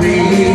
me.